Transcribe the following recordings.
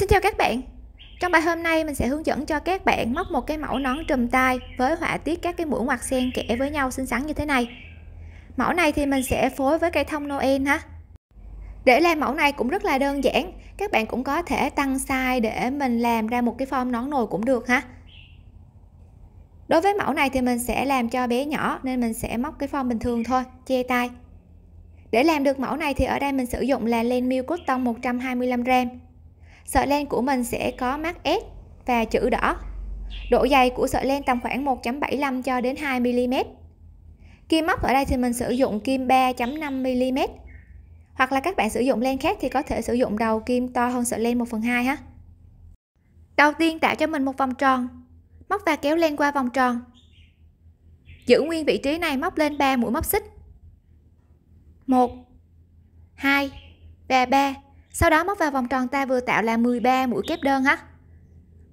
Xin chào các bạn. Trong bài hôm nay mình sẽ hướng dẫn cho các bạn móc một cái mẫu nón trùm tai với họa tiết các cái mũi ngoặt xen kẽ với nhau xinh xắn như thế này. Mẫu này thì mình sẽ phối với cây thông Noel ha. Để làm mẫu này cũng rất là đơn giản. Các bạn cũng có thể tăng size để mình làm ra một cái form nón nồi cũng được ha. Đối với mẫu này thì mình sẽ làm cho bé nhỏ nên mình sẽ móc cái form bình thường thôi, che tay. Để làm được mẫu này thì ở đây mình sử dụng là len miêu cotton 125g sợi len của mình sẽ có mác S và chữ đỏ. Độ dày của sợi len tầm khoảng 1.75 cho đến 2 mm kim móc ở đây thì mình sử dụng kim 3.5 mm hoặc là các bạn sử dụng len khác thì có thể sử dụng đầu kim to hơn sợi len 1 phần 2 ha. Đầu tiên tạo cho mình một vòng tròn. Móc và kéo len qua vòng tròn. Giữ nguyên vị trí này móc lên 3 mũi móc xích. 1 2 và 3 sau đó móc vào vòng tròn ta vừa tạo là 13 mũi kép đơn ha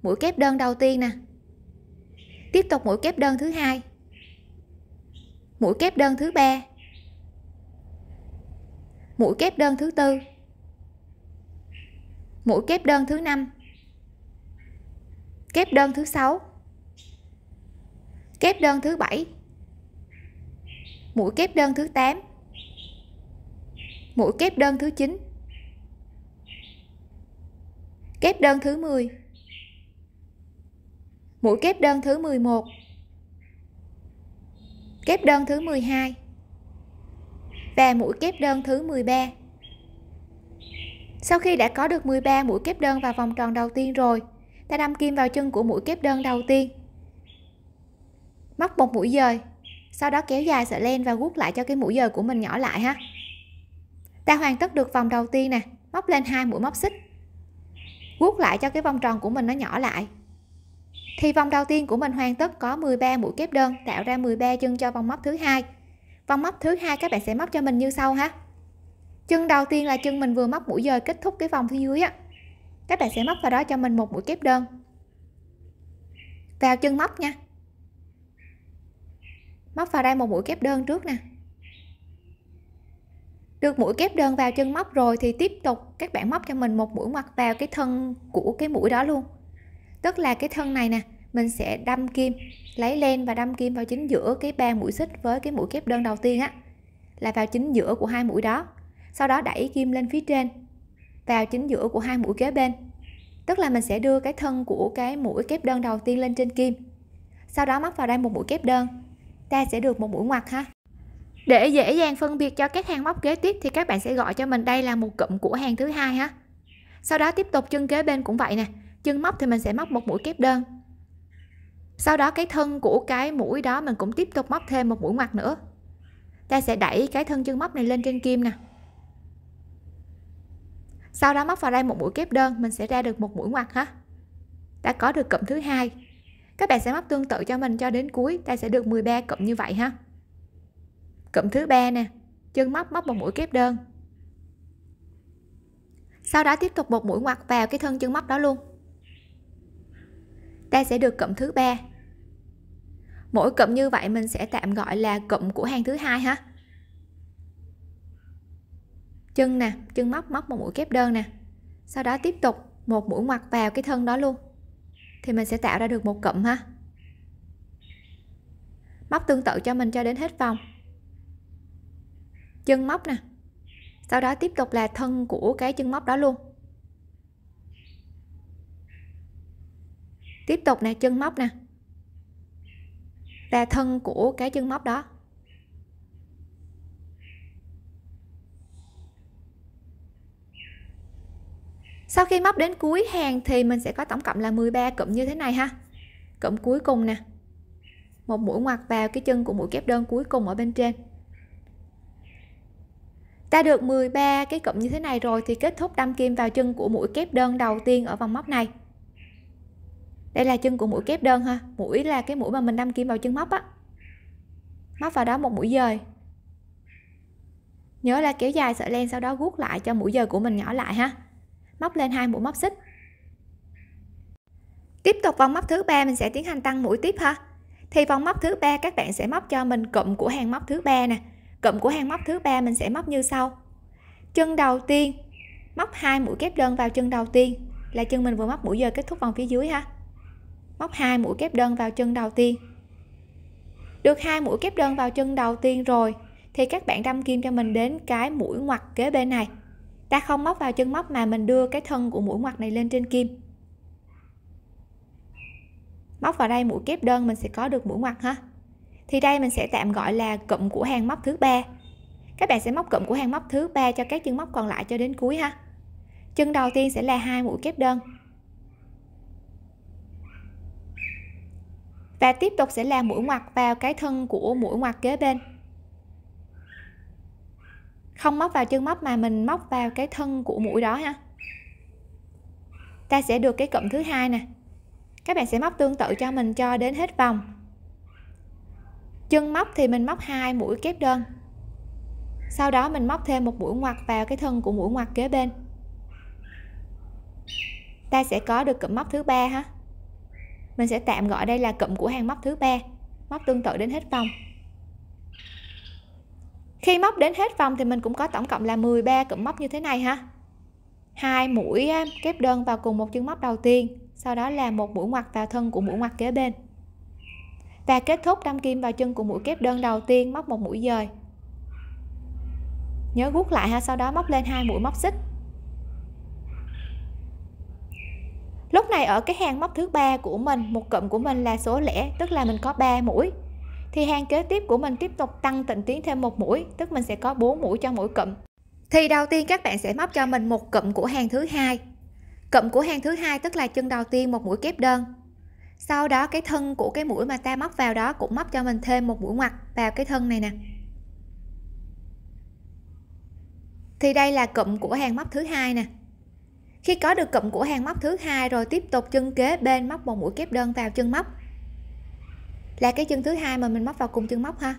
mũi kép đơn đầu tiên nè. Tiếp tục mũi kép đơn thứ hai. Mũi kép đơn thứ ba. Mũi kép đơn thứ tư. Mũi kép đơn thứ năm. Kép đơn thứ sáu. Kép đơn thứ bảy. Mũi kép đơn thứ 8 mũi kép đơn thứ 9 kép đơn thứ 10 mũi kép đơn thứ 11 kép đơn thứ 12 và mũi kép đơn thứ 13 sau khi đã có được 13 mũi kép đơn vào vòng tròn đầu tiên rồi, ta đâm kim vào chân của mũi kép đơn đầu tiên. Móc một mũi dời, sau đó kéo dài sợi len và gút lại cho cái mũi dời của mình nhỏ lại ha. Ta hoàn tất được vòng đầu tiên nè, móc lên hai mũi móc xích guốc lại cho cái vòng tròn của mình nó nhỏ lại. Thì vòng đầu tiên của mình hoàn tất có 13 mũi kép đơn, tạo ra 13 chân cho vòng móc thứ hai. Vòng móc thứ hai các bạn sẽ móc cho mình như sau ha. Chân đầu tiên là chân mình vừa móc mũi dời kết thúc cái vòng phía dưới á. Các bạn sẽ móc vào đó cho mình một mũi kép đơn. Vào chân móc nha. Móc vào đây một mũi kép đơn trước nè được mũi kép đơn vào chân móc rồi thì tiếp tục các bạn móc cho mình một mũi ngoặt vào cái thân của cái mũi đó luôn. Tức là cái thân này nè, mình sẽ đâm kim, lấy len và đâm kim vào chính giữa cái ba mũi xích với cái mũi kép đơn đầu tiên á, là vào chính giữa của hai mũi đó. Sau đó đẩy kim lên phía trên, vào chính giữa của hai mũi kế bên. Tức là mình sẽ đưa cái thân của cái mũi kép đơn đầu tiên lên trên kim. Sau đó móc vào đây một mũi kép đơn, ta sẽ được một mũi ngoặt ha để dễ dàng phân biệt cho các hàng móc kế tiếp thì các bạn sẽ gọi cho mình đây là một cụm của hàng thứ hai ha. Sau đó tiếp tục chân kế bên cũng vậy nè, chân móc thì mình sẽ móc một mũi kép đơn. Sau đó cái thân của cái mũi đó mình cũng tiếp tục móc thêm một mũi ngoặt nữa. Ta sẽ đẩy cái thân chân móc này lên trên kim nè. Sau đó móc vào đây một mũi kép đơn, mình sẽ ra được một mũi ngoặt ha. Đã có được cụm thứ hai. Các bạn sẽ móc tương tự cho mình cho đến cuối, ta sẽ được 13 cụm như vậy ha cụm thứ ba nè, chân móc móc một mũi kép đơn. Sau đó tiếp tục một mũi ngoặt vào cái thân chân móc đó luôn. Ta sẽ được cụm thứ ba. Mỗi cụm như vậy mình sẽ tạm gọi là cụm của hàng thứ hai ha. Chân nè, chân móc móc một mũi kép đơn nè. Sau đó tiếp tục một mũi ngoặt vào cái thân đó luôn. Thì mình sẽ tạo ra được một cụm ha. Móc tương tự cho mình cho đến hết vòng chân móc nè. Sau đó tiếp tục là thân của cái chân móc đó luôn. Tiếp tục nè chân móc nè. Là thân của cái chân móc đó. Sau khi móc đến cuối hàng thì mình sẽ có tổng cộng là 13 cụm như thế này ha. Cụm cuối cùng nè. Một mũi ngoặt vào cái chân của mũi kép đơn cuối cùng ở bên trên ta được 13 cái cụm như thế này rồi thì kết thúc đâm kim vào chân của mũi kép đơn đầu tiên ở vòng móc này. Đây là chân của mũi kép đơn ha, mũi là cái mũi mà mình đâm kim vào chân móc á. Móc vào đó một mũi dời. Nhớ là kéo dài sợi len sau đó guốc lại cho mũi dời của mình nhỏ lại ha. Móc lên hai mũi móc xích. Tiếp tục vòng móc thứ ba, mình sẽ tiến hành tăng mũi tiếp ha. Thì vòng móc thứ ba các bạn sẽ móc cho mình cụm của hàng móc thứ ba nè cụm của hàng móc thứ ba mình sẽ móc như sau. Chân đầu tiên, móc hai mũi kép đơn vào chân đầu tiên. Là chân mình vừa móc mũi giờ kết thúc vòng phía dưới ha. Móc hai mũi kép đơn vào chân đầu tiên. Được hai mũi kép đơn vào chân đầu tiên rồi, thì các bạn đâm kim cho mình đến cái mũi ngoặt kế bên này. Ta không móc vào chân móc mà mình đưa cái thân của mũi ngoặt này lên trên kim. Móc vào đây mũi kép đơn mình sẽ có được mũi ngoặt ha thì đây mình sẽ tạm gọi là cụm của hàng móc thứ ba. Các bạn sẽ móc cụm của hàng móc thứ ba cho các chân móc còn lại cho đến cuối ha. Chân đầu tiên sẽ là hai mũi kép đơn. Và tiếp tục sẽ là mũi ngoặt vào cái thân của mũi ngoặt kế bên. Không móc vào chân móc mà mình móc vào cái thân của mũi đó ha. Ta sẽ được cái cụm thứ hai nè. Các bạn sẽ móc tương tự cho mình cho đến hết vòng chân móc thì mình móc hai mũi kép đơn. Sau đó mình móc thêm một mũi ngoặt vào cái thân của mũi ngoặt kế bên. Ta sẽ có được cụm móc thứ ba ha. Mình sẽ tạm gọi đây là cụm của hàng móc thứ ba. Móc tương tự đến hết vòng. Khi móc đến hết vòng thì mình cũng có tổng cộng là 13 cụm móc như thế này ha. Hai mũi à, kép đơn vào cùng một chân móc đầu tiên, sau đó là một mũi ngoặt vào thân của mũi ngoặt kế bên và kết thúc đâm kim vào chân của mũi kép đơn đầu tiên móc một mũi dời. Nhớ rút lại ha, sau đó móc lên hai mũi móc xích. Lúc này ở cái hàng móc thứ ba của mình, một cụm của mình là số lẻ, tức là mình có 3 mũi. Thì hàng kế tiếp của mình tiếp tục tăng tịnh tiến thêm một mũi, tức mình sẽ có 4 mũi cho mỗi cụm. Thì đầu tiên các bạn sẽ móc cho mình một cụm của hàng thứ hai. Cụm của hàng thứ hai tức là chân đầu tiên, một mũi kép đơn sau đó cái thân của cái mũi mà ta móc vào đó cũng móc cho mình thêm một mũi ngoặt vào cái thân này nè. Thì đây là cụm của hàng móc thứ hai nè. Khi có được cụm của hàng móc thứ hai rồi tiếp tục chân kế bên móc một mũi kép đơn vào chân móc. Là cái chân thứ hai mà mình móc vào cùng chân móc ha.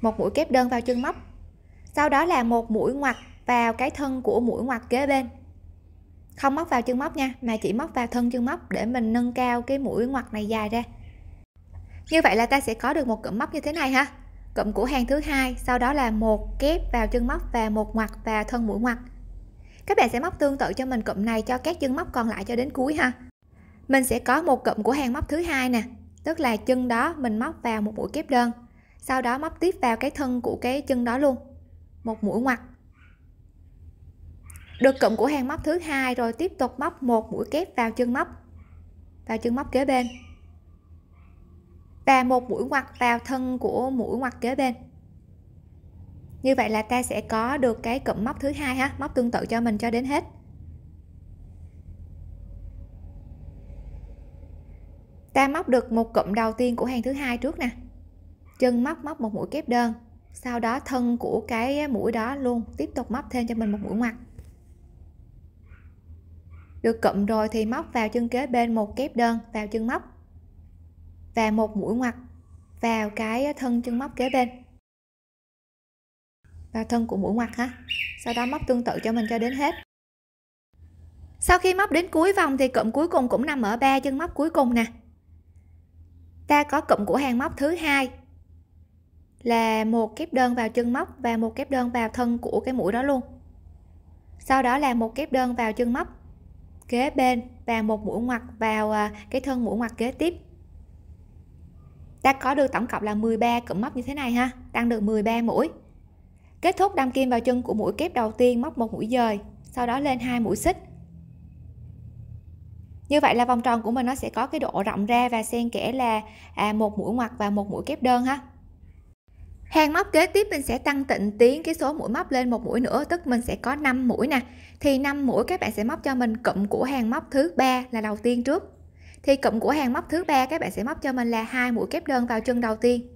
Một mũi kép đơn vào chân móc. Sau đó là một mũi ngoặt vào cái thân của mũi ngoặt kế bên không móc vào chân móc nha, mà chỉ móc vào thân chân móc để mình nâng cao cái mũi ngoặt này dài ra. Như vậy là ta sẽ có được một cụm móc như thế này ha. Cụm của hàng thứ hai, sau đó là một kép vào chân móc và một ngoặt vào thân mũi ngoặt. Các bạn sẽ móc tương tự cho mình cụm này cho các chân móc còn lại cho đến cuối ha. Mình sẽ có một cụm của hàng móc thứ hai nè, tức là chân đó mình móc vào một mũi kép đơn, sau đó móc tiếp vào cái thân của cái chân đó luôn, một mũi ngoặt được cụm của hàng móc thứ hai rồi, tiếp tục móc một mũi kép vào chân móc, vào chân móc kế bên. Và một mũi ngoặt vào thân của mũi ngoặt kế bên. Như vậy là ta sẽ có được cái cụm móc thứ hai ha, móc tương tự cho mình cho đến hết. Ta móc được một cụm đầu tiên của hàng thứ hai trước nè. Chân móc móc một mũi kép đơn, sau đó thân của cái mũi đó luôn, tiếp tục móc thêm cho mình một mũi ngoặt được cụm rồi thì móc vào chân kế bên một kép đơn, vào chân móc. Và một mũi ngoặt, vào cái thân chân móc kế bên. Vào thân của mũi ngoặt ha. Sau đó móc tương tự cho mình cho đến hết. Sau khi móc đến cuối vòng thì cụm cuối cùng cũng nằm ở ba chân móc cuối cùng nè. Ta có cụm của hàng móc thứ hai là một kép đơn vào chân móc và một kép đơn vào thân của cái mũi đó luôn. Sau đó là một kép đơn vào chân móc kế bên và một mũi ngoặt vào à, cái thân mũi ngoặt kế tiếp. Ta có được tổng cộng là 13 cụm móc như thế này ha. Tăng được 13 mũi. Kết thúc đâm kim vào chân của mũi kép đầu tiên móc một mũi dời sau đó lên hai mũi xích. Như vậy là vòng tròn của mình nó sẽ có cái độ rộng ra và xen kẽ là à, một mũi ngoặt và một mũi kép đơn ha hàng móc kế tiếp mình sẽ tăng tịnh tiến cái số mũi móc lên một mũi nữa, tức mình sẽ có 5 mũi nè. Thì 5 mũi các bạn sẽ móc cho mình cụm của hàng móc thứ ba là đầu tiên trước. Thì cụm của hàng móc thứ ba các bạn sẽ móc cho mình là hai mũi kép đơn vào chân đầu tiên.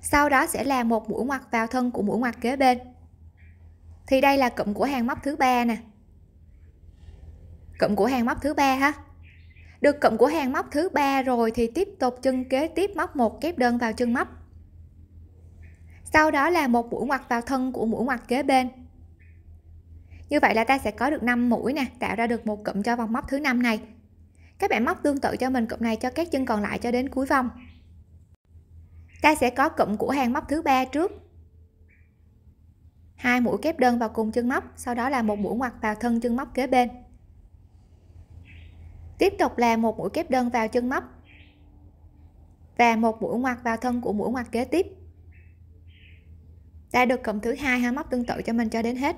Sau đó sẽ là một mũi ngoặt vào thân của mũi ngoặt kế bên. Thì đây là cụm của hàng móc thứ ba nè. Cụm của hàng móc thứ ba ha được cụm của hàng móc thứ ba rồi thì tiếp tục chân kế tiếp móc một kép đơn vào chân móc. Sau đó là một mũi ngoặt vào thân của mũi ngoặt kế bên. Như vậy là ta sẽ có được 5 mũi nè, tạo ra được một cụm cho vòng móc thứ năm này. Các bạn móc tương tự cho mình cụm này cho các chân còn lại cho đến cuối vòng. Ta sẽ có cụm của hàng móc thứ ba trước. Hai mũi kép đơn vào cùng chân móc, sau đó là một mũi ngoặt vào thân chân móc kế bên tiếp tục là một mũi kép đơn vào chân móc và một mũi ngoặt vào thân của mũi ngoặt kế tiếp. Ta được cộng thứ hai ha móc tương tự cho mình cho đến hết.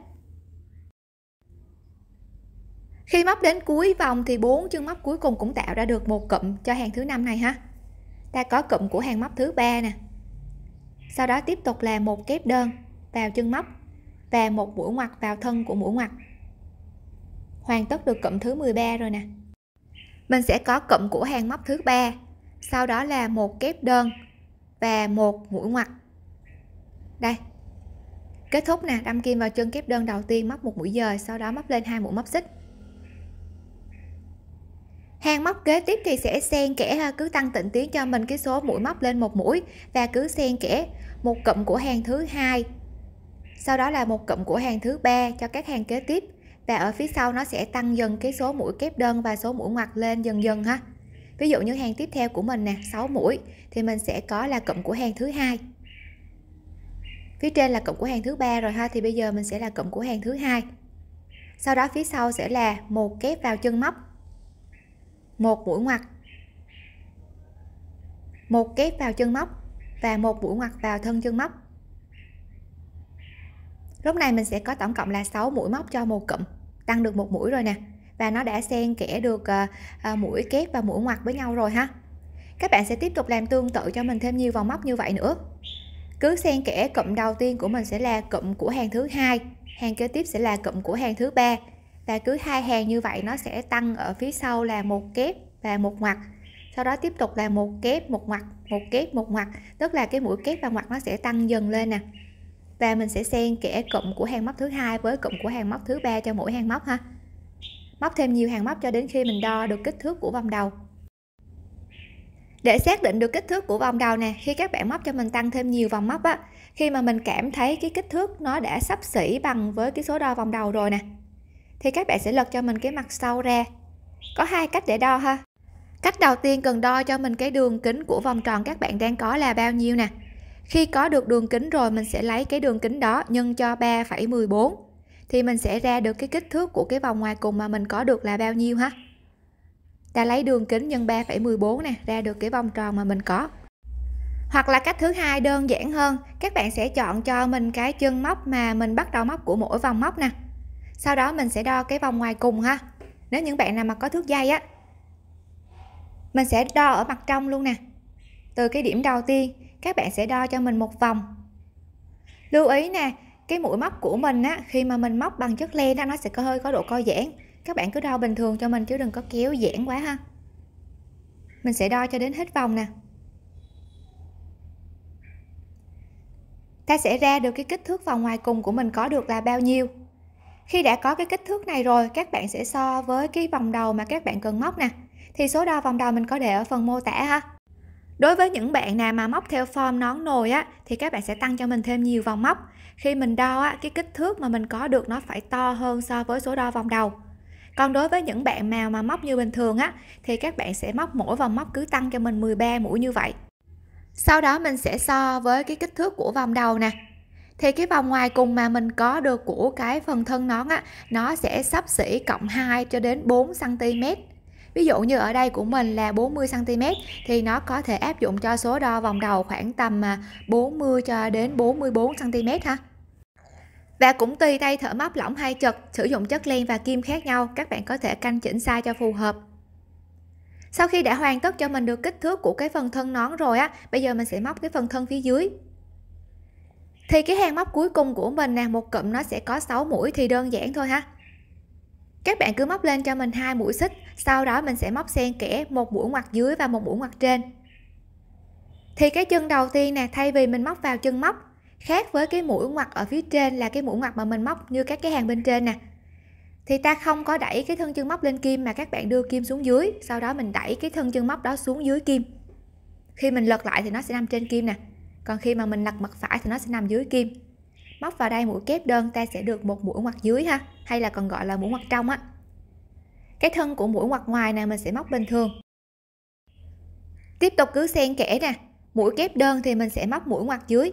Khi móc đến cuối vòng thì bốn chân móc cuối cùng cũng tạo ra được một cụm cho hàng thứ năm này ha. Ta có cụm của hàng móc thứ ba nè. Sau đó tiếp tục là một kép đơn vào chân móc và một mũi ngoặt vào thân của mũi ngoặt. Hoàn tất được cụm thứ 13 rồi nè mình sẽ có cụm của hàng móc thứ ba. Sau đó là một kép đơn và một mũi ngoặt. Đây. Kết thúc nè, đâm kim vào chân kép đơn đầu tiên, móc một mũi dời sau đó móc lên hai mũi móc xích. Hàng móc kế tiếp thì sẽ xen kẽ à, cứ tăng tịnh tiến cho mình cái số mũi móc lên một mũi và cứ xen kẽ một cụm của hàng thứ hai. Sau đó là một cụm của hàng thứ ba cho các hàng kế tiếp và ở phía sau nó sẽ tăng dần cái số mũi kép đơn và số mũi ngoặt lên dần dần ha. Ví dụ như hàng tiếp theo của mình nè 6 mũi, thì mình sẽ có là cụm của hàng thứ hai. Phía trên là cụm của hàng thứ ba rồi ha, thì bây giờ mình sẽ là cụm của hàng thứ hai. Sau đó phía sau sẽ là một kép vào chân móc, một mũi ngoặt, một kép vào chân móc và một mũi ngoặt vào thân chân móc lúc này mình sẽ có tổng cộng là 6 mũi móc cho một cụm, tăng được một mũi rồi nè. Và nó đã xen kẽ được ờ, ờ, mũi kép và mũi ngoặt với nhau rồi ha. Các bạn sẽ tiếp tục làm tương tự cho mình thêm nhiều vòng móc như vậy nữa. Cứ xen kẽ cụm đầu tiên của mình sẽ là cụm của hàng thứ hai, hàng kế tiếp sẽ là cụm của hàng thứ ba. Và cứ hai hàng như vậy nó sẽ tăng ở phía sau là một kép và một ngoặt. Sau đó tiếp tục là một kép, một ngoặt, một kép, một ngoặt. Tức là cái mũi kép và ngoặt nó sẽ tăng dần lên nè và mình sẽ xen kẽ cụm của hàng móc thứ hai với cụm của hàng móc thứ ba cho mỗi hàng móc ha. Móc thêm nhiều hàng móc cho đến khi mình đo được kích thước của vòng đầu. Để xác định được kích thước của vòng đầu nè, khi các bạn móc cho mình tăng thêm nhiều vòng móc á, khi mà mình cảm thấy cái kích thước nó đã sắp xỉ bằng với cái số đo vòng đầu rồi nè, thì các bạn sẽ lật cho mình cái mặt sau ra. Có hai cách để đo ha. Cách đầu tiên cần đo cho mình cái đường kính của vòng tròn các bạn đang có là bao nhiêu nè khi có được đường kính rồi mình sẽ lấy cái đường kính đó nhân cho 3,14 thì mình sẽ ra được cái kích thước của cái vòng ngoài cùng mà mình có được là bao nhiêu ha? Ta lấy đường kính nhân 3,14 nè ra được cái vòng tròn mà mình có. Hoặc là cách thứ hai đơn giản hơn các bạn sẽ chọn cho mình cái chân móc mà mình bắt đầu móc của mỗi vòng móc nè. Sau đó mình sẽ đo cái vòng ngoài cùng ha. Nếu những bạn nào mà có thước dây á mình sẽ đo ở mặt trong luôn nè. Từ cái điểm đầu tiên các bạn sẽ đo cho mình một vòng. Lưu ý nè, cái mũi móc của mình á, khi mà mình móc bằng chất len đó nó sẽ có hơi có độ co giãn. Các bạn cứ đo bình thường cho mình chứ đừng có kéo giãn quá ha. Mình sẽ đo cho đến hết vòng nè. Ta sẽ ra được cái kích thước vòng ngoài cùng của mình có được là bao nhiêu. Khi đã có cái kích thước này rồi, các bạn sẽ so với cái vòng đầu mà các bạn cần móc nè. Thì số đo vòng đầu mình có để ở phần mô tả ha đối với những bạn nào mà móc theo form nón nồi á, thì các bạn sẽ tăng cho mình thêm nhiều vòng móc. Khi mình đo á, cái kích thước mà mình có được nó phải to hơn so với số đo vòng đầu. Còn đối với những bạn nào mà móc như bình thường á, thì các bạn sẽ móc mỗi vòng móc cứ tăng cho mình 13 mũi như vậy. Sau đó mình sẽ so với cái kích thước của vòng đầu nè. Thì cái vòng ngoài cùng mà mình có được của cái phần thân nón á, nó sẽ sắp xỉ cộng 2 cho đến 4 cm ví dụ như ở đây của mình là 40 cm thì nó có thể áp dụng cho số đo vòng đầu khoảng tầm à, 40 cho đến 44 cm ha. Và cũng tùy tay thở móc lỏng hay chật, sử dụng chất len và kim khác nhau, các bạn có thể canh chỉnh size cho phù hợp. Sau khi đã hoàn tất cho mình được kích thước của cái phần thân nón rồi á, bây giờ mình sẽ móc cái phần thân phía dưới. Thì cái hàng móc cuối cùng của mình nè, một cụm nó sẽ có 6 mũi thì đơn giản thôi ha các bạn cứ móc lên cho mình hai mũi xích, sau đó mình sẽ móc xen kẽ một mũi ngoặt dưới và một mũi ngoặt trên. Thì cái chân đầu tiên nè, thay vì mình móc vào chân móc, khác với cái mũi ngoặt ở phía trên là cái mũi ngoặt mà mình móc như các cái hàng bên trên nè. Thì ta không có đẩy cái thân chân móc lên kim mà các bạn đưa kim xuống dưới, sau đó mình đẩy cái thân chân móc đó xuống dưới kim. Khi mình lật lại thì nó sẽ nằm trên kim nè, còn khi mà mình lật mặt phải thì nó sẽ nằm dưới kim móc vào đây mũi kép đơn, ta sẽ được một mũi ngoặt dưới ha, hay là còn gọi là mũi ngoặt trong á. Cái thân của mũi ngoặt ngoài này mình sẽ móc bình thường. Tiếp tục cứ xen kẽ nè, mũi kép đơn thì mình sẽ móc mũi ngoặt dưới.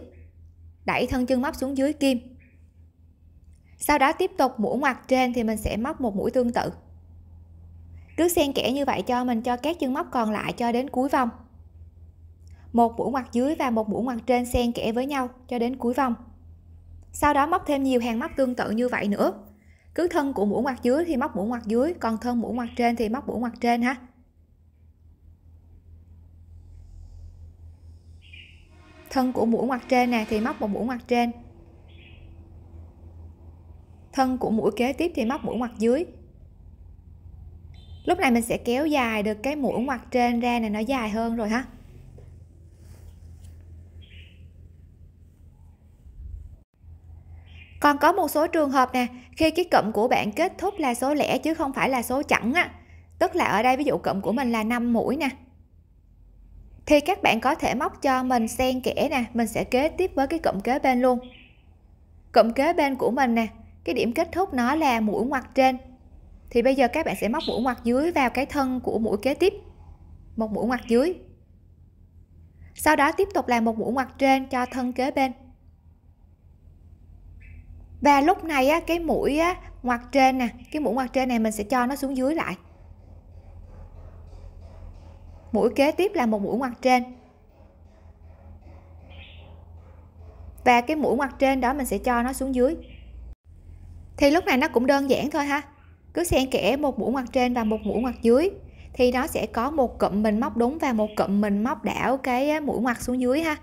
Đẩy thân chân móc xuống dưới kim. Sau đó tiếp tục mũi ngoặt trên thì mình sẽ móc một mũi tương tự. Cứ xen kẽ như vậy cho mình, cho các chân móc còn lại cho đến cuối vòng. Một mũi ngoặt dưới và một mũi ngoặt trên xen kẽ với nhau cho đến cuối vòng sau đó móc thêm nhiều hàng móc tương tự như vậy nữa. Cứ thân của mũi ngoặt dưới thì móc mũi ngoặt dưới, còn thân mũi ngoặt trên thì móc mũi ngoặt trên ha. Thân của mũi ngoặt trên nè thì móc một mũi ngoặt trên. Thân của mũi kế tiếp thì móc mũi ngoặt dưới. Lúc này mình sẽ kéo dài được cái mũi ngoặt trên ra này nó dài hơn rồi ha. Còn có một số trường hợp nè, khi cái cụm của bạn kết thúc là số lẻ chứ không phải là số chẵn á, tức là ở đây ví dụ cụm của mình là 5 mũi nè. Thì các bạn có thể móc cho mình xen kẽ nè, mình sẽ kế tiếp với cái cụm kế bên luôn. Cụm kế bên của mình nè, cái điểm kết thúc nó là mũi ngoặt trên. Thì bây giờ các bạn sẽ móc mũi ngoặt dưới vào cái thân của mũi kế tiếp, một mũi ngoặt dưới. Sau đó tiếp tục làm một mũi ngoặt trên cho thân kế bên và lúc này á, cái mũi á, ngoặt trên nè cái mũi ngoặt trên này mình sẽ cho nó xuống dưới lại. Mũi kế tiếp là một mũi ngoặt trên. Và cái mũi ngoặt trên đó mình sẽ cho nó xuống dưới. Thì lúc này nó cũng đơn giản thôi ha. Cứ xen kẽ một mũi ngoặt trên và một mũi ngoặt dưới. Thì nó sẽ có một cụm mình móc đúng và một cụm mình móc đảo cái mũi ngoặt xuống dưới ha.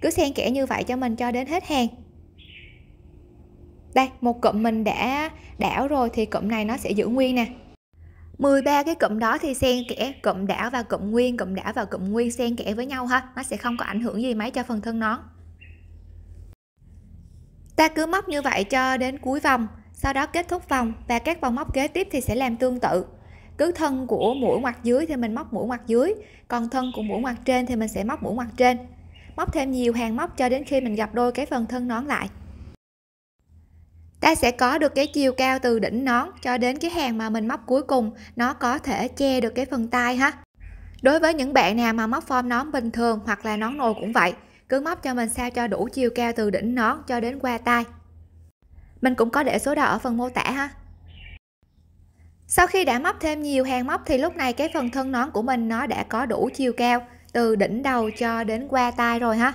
Cứ xen kẽ như vậy cho mình cho đến hết hàng đây, một cụm mình đã đảo rồi thì cụm này nó sẽ giữ nguyên nè. 13 cái cụm đó thì xen kẽ cụm đảo và cụm nguyên, cụm đảo và cụm nguyên xen kẽ với nhau ha. Nó sẽ không có ảnh hưởng gì mấy cho phần thân nón ta cứ móc như vậy cho đến cuối vòng, sau đó kết thúc vòng và các vòng móc kế tiếp thì sẽ làm tương tự. Cứ thân của mũi ngoặt dưới thì mình móc mũi ngoặt dưới, còn thân của mũi ngoặt trên thì mình sẽ móc mũi ngoặt trên. Móc thêm nhiều hàng móc cho đến khi mình gặp đôi cái phần thân nón lại ta sẽ có được cái chiều cao từ đỉnh nón cho đến cái hàng mà mình móc cuối cùng. Nó có thể che được cái phần tay ha. Đối với những bạn nào mà móc form nón bình thường hoặc là nón nồi cũng vậy, cứ móc cho mình sao cho đủ chiều cao từ đỉnh nón cho đến qua tay mình cũng có để số đo ở phần mô tả ha. Sau khi đã móc thêm nhiều hàng móc thì lúc này cái phần thân nón của mình nó đã có đủ chiều cao từ đỉnh đầu cho đến qua tay rồi ha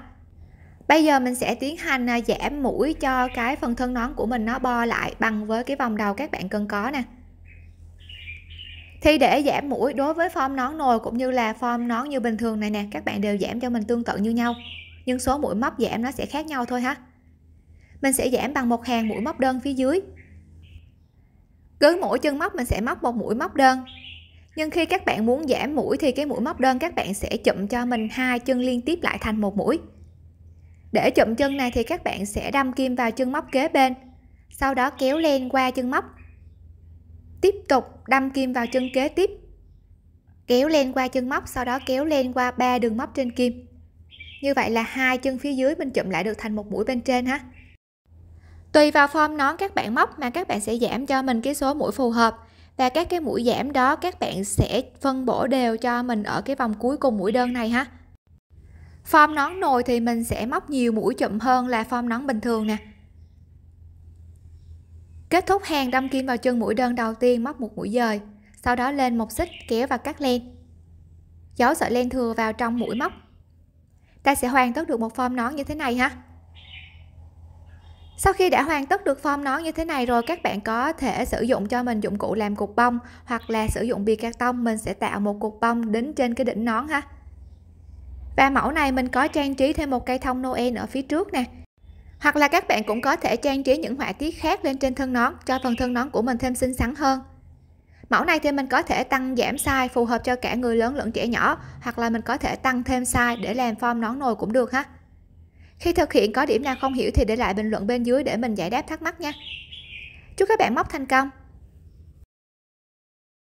bây giờ mình sẽ tiến hành à, giảm mũi cho cái phần thân nón của mình nó bo lại bằng với cái vòng đầu các bạn cần có nè. Thì để giảm mũi đối với form nón nồi cũng như là form nón như bình thường này nè, các bạn đều giảm cho mình tương tự như nhau, nhưng số mũi móc giảm nó sẽ khác nhau thôi ha. Mình sẽ giảm bằng một hàng mũi móc đơn phía dưới. Cứ mỗi chân móc mình sẽ móc một mũi móc đơn. Nhưng khi các bạn muốn giảm mũi thì cái mũi móc đơn các bạn sẽ chụm cho mình hai chân liên tiếp lại thành một mũi để chụm chân này thì các bạn sẽ đâm kim vào chân móc kế bên, sau đó kéo len qua chân móc. Tiếp tục đâm kim vào chân kế tiếp. Kéo len qua chân móc, sau đó kéo len qua ba đường móc trên kim. Như vậy là hai chân phía dưới mình chụm lại được thành một mũi bên trên ha. Tùy vào form nón các bạn móc mà các bạn sẽ giảm cho mình cái số mũi phù hợp. Và các cái mũi giảm đó các bạn sẽ phân bổ đều cho mình ở cái vòng cuối cùng mũi đơn này ha form nón nồi thì mình sẽ móc nhiều mũi chậm hơn là form nón bình thường nè. Kết thúc hàng, đâm kim vào chân mũi đơn đầu tiên, móc một mũi dời. Sau đó lên một xích, kéo và cắt len. Giấu sợi len thừa vào trong mũi móc. Ta sẽ hoàn tất được một form nón như thế này ha. Sau khi đã hoàn tất được form nón như thế này rồi, các bạn có thể sử dụng cho mình dụng cụ làm cục bông hoặc là sử dụng bìa carton mình sẽ tạo một cục bông đính trên cái đỉnh nón ha và mẫu này mình có trang trí thêm một cây thông Noel ở phía trước nè. Hoặc là các bạn cũng có thể trang trí những họa tiết khác lên trên thân nón, cho phần thân nón của mình thêm xinh xắn hơn. Mẫu này thì mình có thể tăng giảm size phù hợp cho cả người lớn lẫn trẻ nhỏ, hoặc là mình có thể tăng thêm size để làm form nón nồi cũng được ha. Khi thực hiện có điểm nào không hiểu thì để lại bình luận bên dưới để mình giải đáp thắc mắc nha. Chúc các bạn móc thành công!